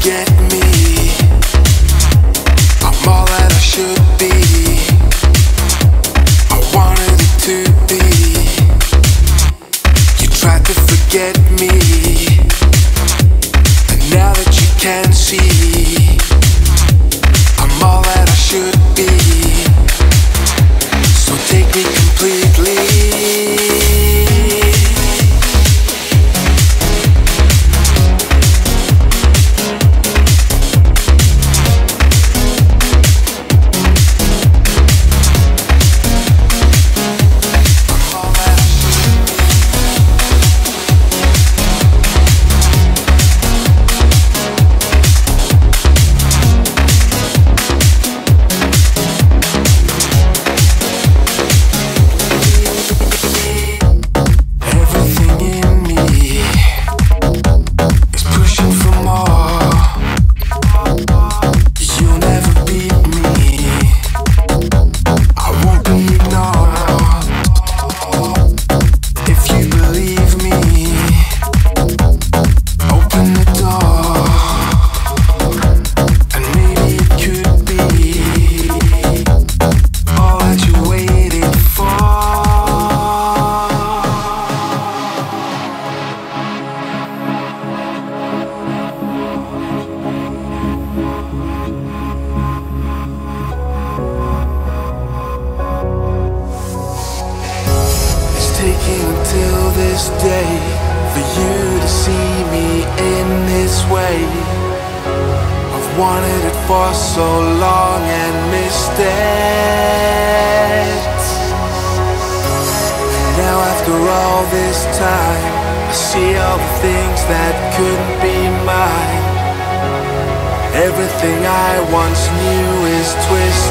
get me. I'm all that I should be. I wanted it to be. You tried to forget me. This day for you to see me in this way. I've wanted it for so long and missed it. and Now after all this time, I see all the things that couldn't be mine. Everything I once knew is twisted.